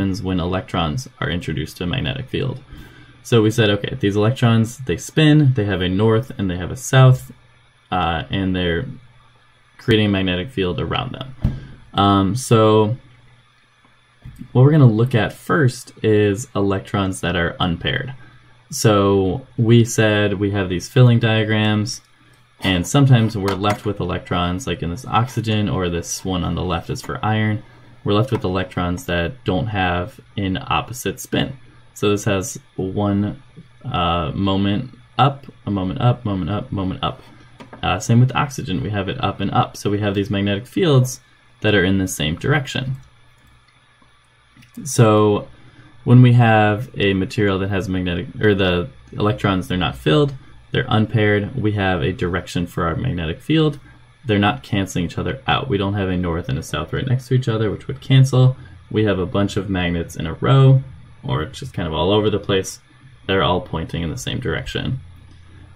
happens when electrons are introduced to a magnetic field. So we said, okay, these electrons, they spin, they have a north and they have a south, uh, and they're creating a magnetic field around them. Um, so what we're going to look at first is electrons that are unpaired. So we said we have these filling diagrams, and sometimes we're left with electrons, like in this oxygen, or this one on the left is for iron. We're left with electrons that don't have an opposite spin. So this has one uh, moment up, a moment up, moment up, moment up. Uh, same with oxygen, we have it up and up. So we have these magnetic fields that are in the same direction. So when we have a material that has magnetic, or the electrons, they're not filled, they're unpaired, we have a direction for our magnetic field. They're not canceling each other out. We don't have a north and a south right next to each other, which would cancel. We have a bunch of magnets in a row, or just kind of all over the place. They're all pointing in the same direction.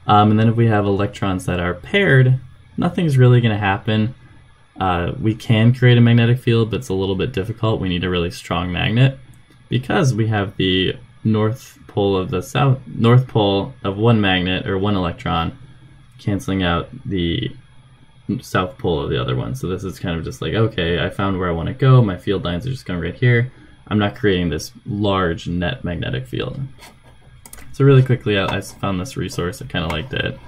Um, and then if we have electrons that are paired, nothing's really going to happen. Uh, we can create a magnetic field, but it's a little bit difficult. We need a really strong magnet because we have the north pole of the south north pole of one magnet or one electron canceling out the south pole of the other one. So this is kind of just like, okay, I found where I want to go. My field lines are just going right here. I'm not creating this large net magnetic field. So really quickly, I, I found this resource. I kind of liked it.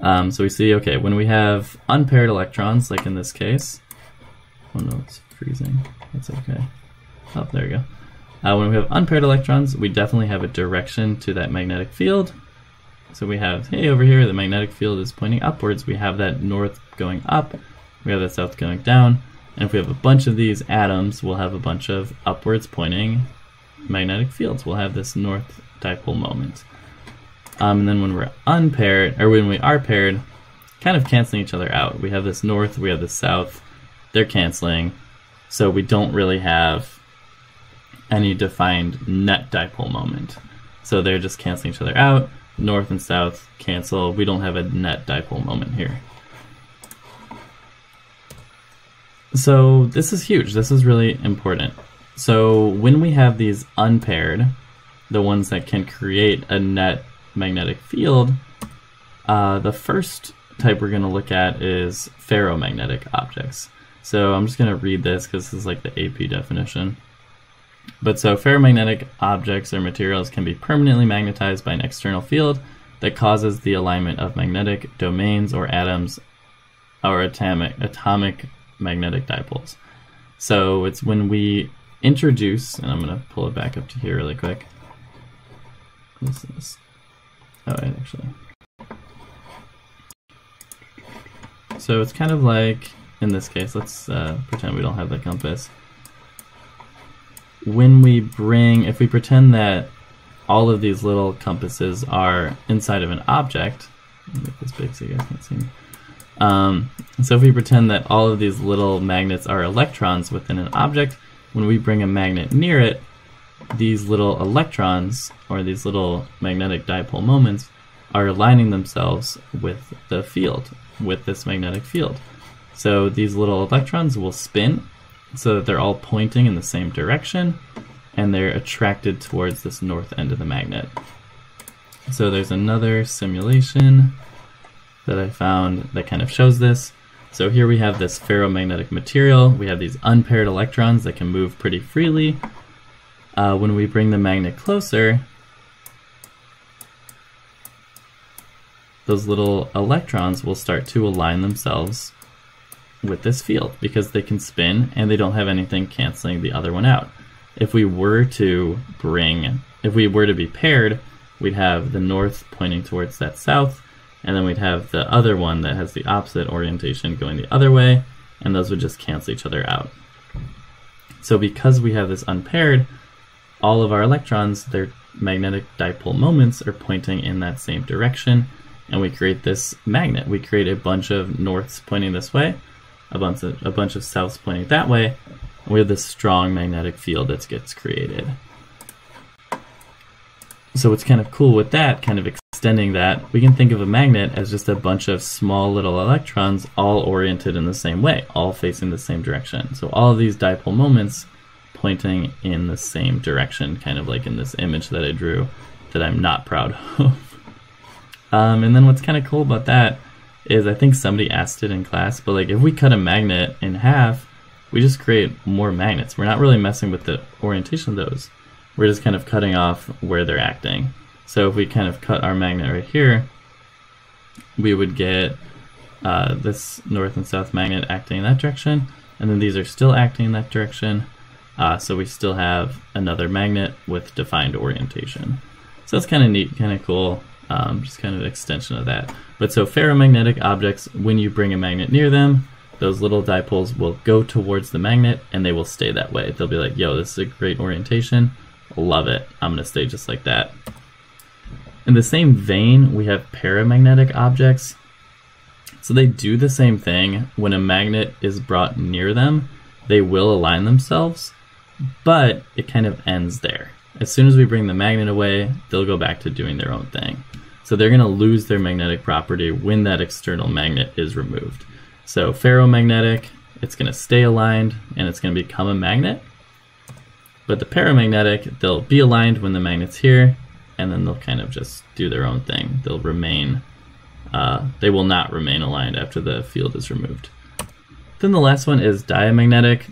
Um, so we see, okay, when we have unpaired electrons, like in this case, oh no, it's freezing. That's okay. Oh, there we go. Uh, when we have unpaired electrons, we definitely have a direction to that magnetic field. So we have, hey, over here, the magnetic field is pointing upwards. We have that north going up. We have that south going down. And if we have a bunch of these atoms, we'll have a bunch of upwards pointing magnetic fields. We'll have this north dipole moment. Um, and then when we're unpaired, or when we are paired, kind of canceling each other out. We have this north, we have this south, they're canceling. So we don't really have any defined net dipole moment. So they're just canceling each other out. North and south cancel. We don't have a net dipole moment here. So this is huge. This is really important. So when we have these unpaired, the ones that can create a net magnetic field, uh, the first type we're going to look at is ferromagnetic objects. So I'm just going to read this because this is like the AP definition. But so ferromagnetic objects or materials can be permanently magnetized by an external field that causes the alignment of magnetic domains or atoms or atomic atomic magnetic dipoles. So it's when we introduce, and I'm going to pull it back up to here really quick. This is Oh, actually. So it's kind of like, in this case, let's uh, pretend we don't have the compass. When we bring, if we pretend that all of these little compasses are inside of an object, make this big so you guys can see me. Um, so if we pretend that all of these little magnets are electrons within an object, when we bring a magnet near it, these little electrons, or these little magnetic dipole moments, are aligning themselves with the field, with this magnetic field. So these little electrons will spin so that they're all pointing in the same direction and they're attracted towards this north end of the magnet. So there's another simulation that I found that kind of shows this. So here we have this ferromagnetic material. We have these unpaired electrons that can move pretty freely uh, when we bring the magnet closer, those little electrons will start to align themselves with this field because they can spin and they don't have anything canceling the other one out. If we were to bring, if we were to be paired, we'd have the north pointing towards that south, and then we'd have the other one that has the opposite orientation going the other way, and those would just cancel each other out. So because we have this unpaired, all of our electrons, their magnetic dipole moments are pointing in that same direction, and we create this magnet. We create a bunch of norths pointing this way, a bunch of, a bunch of souths pointing that way, we have this strong magnetic field that gets created. So what's kind of cool with that, kind of extending that, we can think of a magnet as just a bunch of small little electrons all oriented in the same way, all facing the same direction. So all of these dipole moments pointing in the same direction, kind of like in this image that I drew that I'm not proud of. um, and then what's kind of cool about that is I think somebody asked it in class, but like if we cut a magnet in half, we just create more magnets. We're not really messing with the orientation of those. We're just kind of cutting off where they're acting. So if we kind of cut our magnet right here, we would get uh, this north and south magnet acting in that direction, and then these are still acting in that direction. Uh, so we still have another magnet with defined orientation. So that's kind of neat, kind of cool, um, just kind of an extension of that. But so ferromagnetic objects, when you bring a magnet near them, those little dipoles will go towards the magnet and they will stay that way. They'll be like, yo, this is a great orientation. Love it. I'm going to stay just like that. In the same vein, we have paramagnetic objects. So they do the same thing. When a magnet is brought near them, they will align themselves, but it kind of ends there. As soon as we bring the magnet away, they'll go back to doing their own thing. So they're going to lose their magnetic property when that external magnet is removed. So ferromagnetic, it's going to stay aligned and it's going to become a magnet. But the paramagnetic, they'll be aligned when the magnet's here, and then they'll kind of just do their own thing. They'll remain, uh, they will not remain aligned after the field is removed. Then the last one is diamagnetic.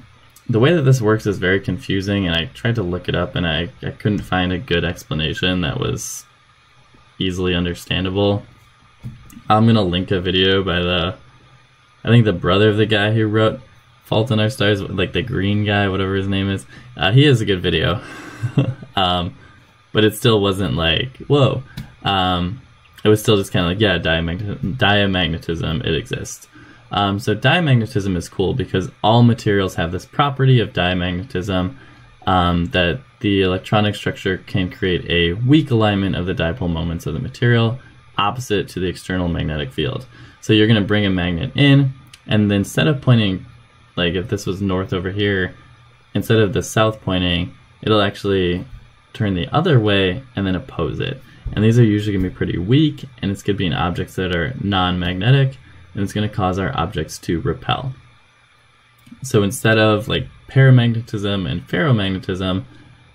The way that this works is very confusing, and I tried to look it up and I, I couldn't find a good explanation that was easily understandable. I'm going to link a video by the, I think the brother of the guy who wrote Fault in Our Stars, like the green guy, whatever his name is. Uh, he has a good video. um, but it still wasn't like, whoa. Um, it was still just kind of like, yeah, diamagnet- diamagnetism, it exists. Um, so diamagnetism is cool because all materials have this property of diamagnetism um, that the electronic structure can create a weak alignment of the dipole moments of the material opposite to the external magnetic field. So you're going to bring a magnet in, and then instead of pointing, like if this was north over here, instead of the south pointing, it'll actually turn the other way and then oppose it. And these are usually going to be pretty weak, and it's going to be in objects that are non-magnetic, and it's going to cause our objects to repel. So instead of like paramagnetism and ferromagnetism,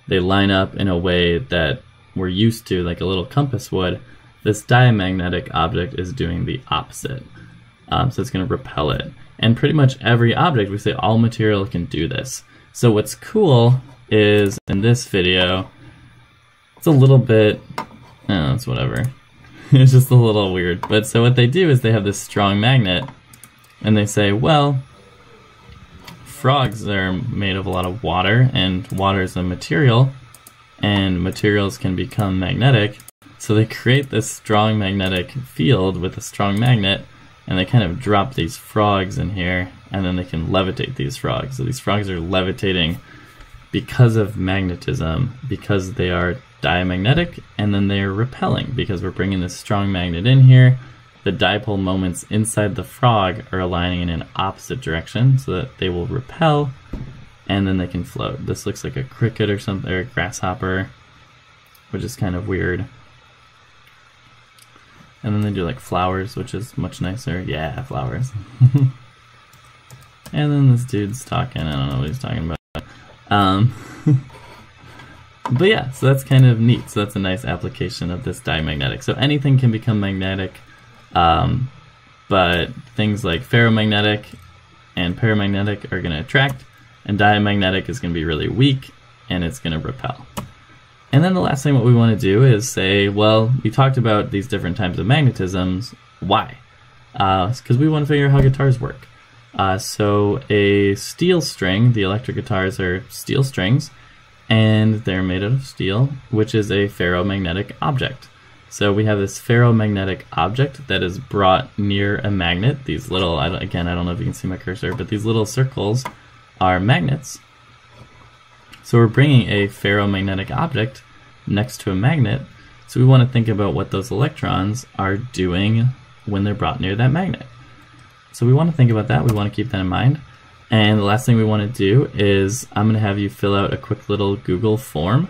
they line up in a way that we're used to, like a little compass would. This diamagnetic object is doing the opposite. Um, so it's going to repel it. And pretty much every object, we say all material can do this. So what's cool is in this video, it's a little bit, oh, it's whatever. it's just a little weird. But so what they do is they have this strong magnet and they say, well, frogs are made of a lot of water and water is a material and materials can become magnetic. So they create this strong magnetic field with a strong magnet and they kind of drop these frogs in here and then they can levitate these frogs. So these frogs are levitating because of magnetism, because they are diamagnetic, and then they're repelling because we're bringing this strong magnet in here. The dipole moments inside the frog are aligning in an opposite direction so that they will repel and then they can float. This looks like a cricket or something, or a grasshopper, which is kind of weird. And then they do like flowers, which is much nicer. Yeah, flowers. and then this dude's talking. I don't know what he's talking about. Um, but yeah, so that's kind of neat. So that's a nice application of this diamagnetic. So anything can become magnetic, um, but things like ferromagnetic and paramagnetic are going to attract, and diamagnetic is going to be really weak and it's going to repel. And then the last thing what we want to do is say, well, we talked about these different types of magnetisms. Why? Because uh, we want to figure out how guitars work. Uh, so a steel string, the electric guitars are steel strings, and they're made out of steel, which is a ferromagnetic object. So we have this ferromagnetic object that is brought near a magnet. These little, I again, I don't know if you can see my cursor, but these little circles are magnets. So we're bringing a ferromagnetic object next to a magnet. So we want to think about what those electrons are doing when they're brought near that magnet. So we want to think about that. We want to keep that in mind. And the last thing we want to do is I'm going to have you fill out a quick little Google form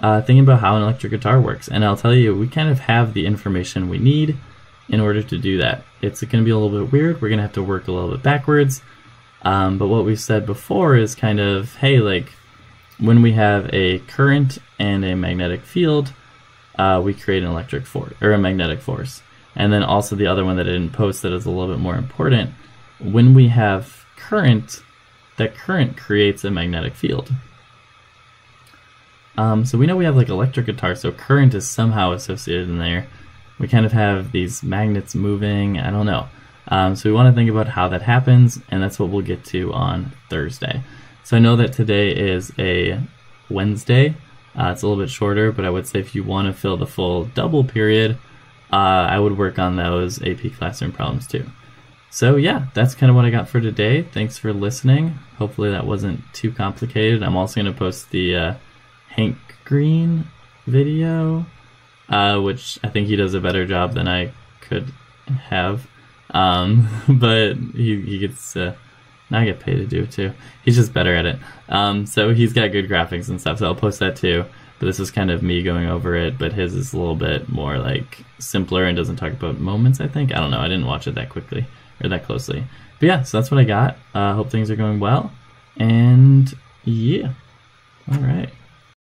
uh, thinking about how an electric guitar works. And I'll tell you, we kind of have the information we need in order to do that. It's going to be a little bit weird. We're going to have to work a little bit backwards. Um, but what we've said before is kind of, hey, like, when we have a current and a magnetic field, uh, we create an electric force or a magnetic force. And then also the other one that I didn't post that is a little bit more important. When we have current, that current creates a magnetic field. Um, so we know we have like electric guitar, so current is somehow associated in there. We kind of have these magnets moving. I don't know. Um, so we want to think about how that happens, and that's what we'll get to on Thursday. So I know that today is a Wednesday. Uh, it's a little bit shorter, but I would say if you want to fill the full double period, uh, I would work on those AP Classroom problems too. So yeah, that's kind of what I got for today. Thanks for listening. Hopefully that wasn't too complicated. I'm also going to post the uh, Hank Green video, uh, which I think he does a better job than I could have. Um, but he, he gets uh, not get paid to do it too. He's just better at it. Um, so he's got good graphics and stuff. So I'll post that too. But this is kind of me going over it. But his is a little bit more like simpler and doesn't talk about moments. I think I don't know. I didn't watch it that quickly or that closely. But yeah, so that's what I got. Uh, hope things are going well. And yeah, all right.